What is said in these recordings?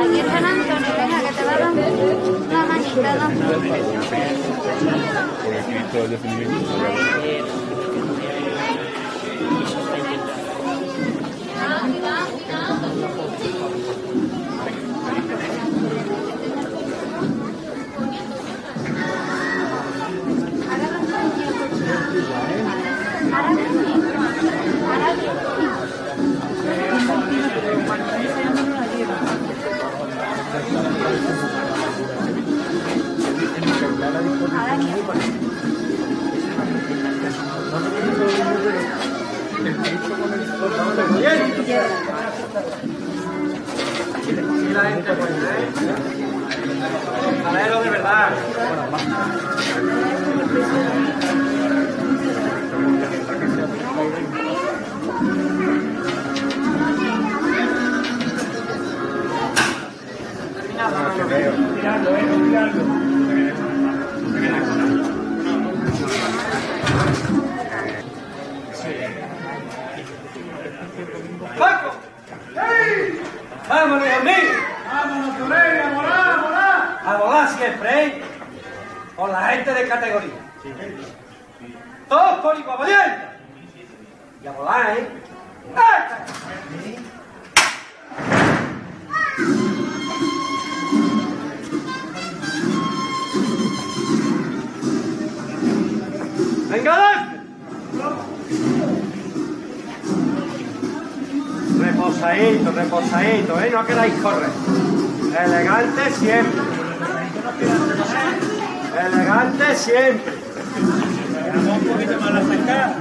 Juan Antonio, venga, que te va a dar una manita, ¿no? Por aquí todo el definimiento. ¡Paco! ¡Ey! ¡Vámonos, mío! Vámonos, Torreira, a volar, a volar. Siempre, ¿eh? Con la gente de categoría. Todos por igual valiente. Y a volar, ¿eh? ¡Venga! Reposadito, reposadito, ¿eh? No queráis correr. Elegante siempre. Elegante siempre. Un poquito más la sacada.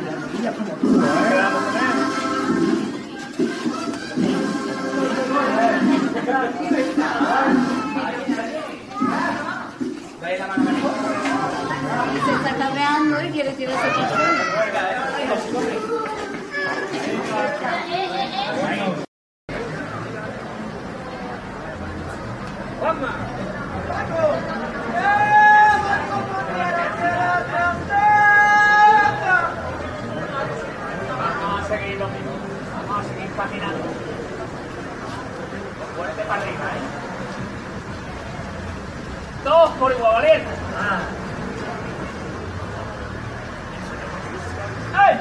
Se está cabreando y quiere tirarse pichón. Patinando. Fuerte para arriba, ¿eh? Todos por igual, valiente. ¡Ay!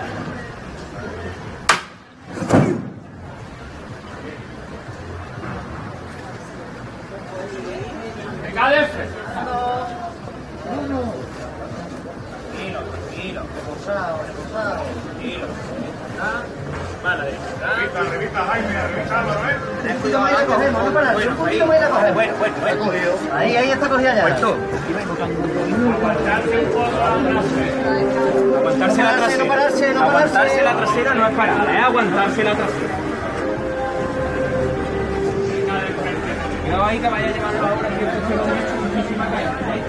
Venga. Tranquilo, tranquilo. Reposado, reposado. Tranquilo. ¿Ah? Mala. Revista, revista, Jaime, revisarlo, ¿eh? Un poquito más y la cogemos, no parar, un poquito más y la cogemos. Bueno, bueno, bueno. Ahí, ahí está cogida ya. Aguantarse un poco la trasera. Aguantarse la trasera. no pararse, no Aguantarse pararse. la trasera no es parar, es aguantarse la trasera. Cuidado ahí que vaya llevando ahora que esto muchísima ¿eh?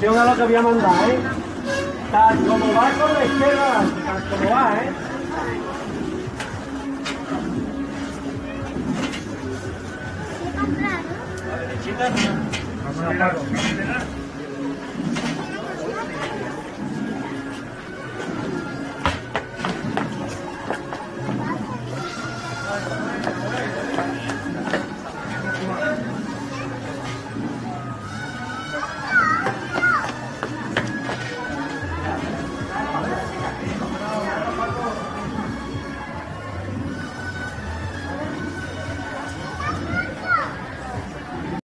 atención a lo que voy a mandar, ¿eh? Tal como va con la izquierda, tal como va, ¿eh? ¿Qué va a plan, no? A la derechita, ¿no? Vamos a la.